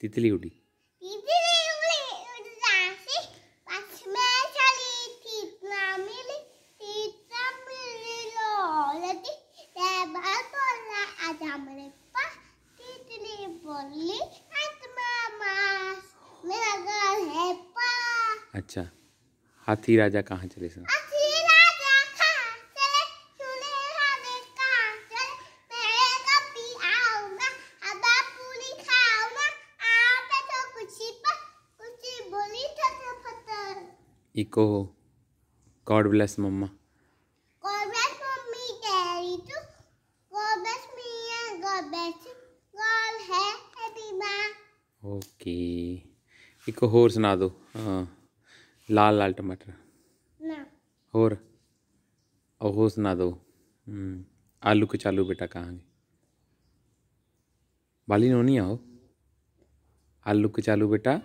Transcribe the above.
तितली उड़ी. है अच्छा. हाथी राजा कहाँ चले सन अच्छी राजा कहाँ चले सुने हमें कहाँ चले मैं कभी आऊँगा अब आप पूरी खाऊँगा आप तो कुछ ही पर कुछ ही बोली थर इको हो गॉड ब्लेस मम्मा ओके एक होर सुना दो हाँ लाल लाल टमाटर होर और हो सुना दो आलू कचालू बेटा कहाँ कहाँगे बाली नो नहीं आओ आलू कचालू बेटा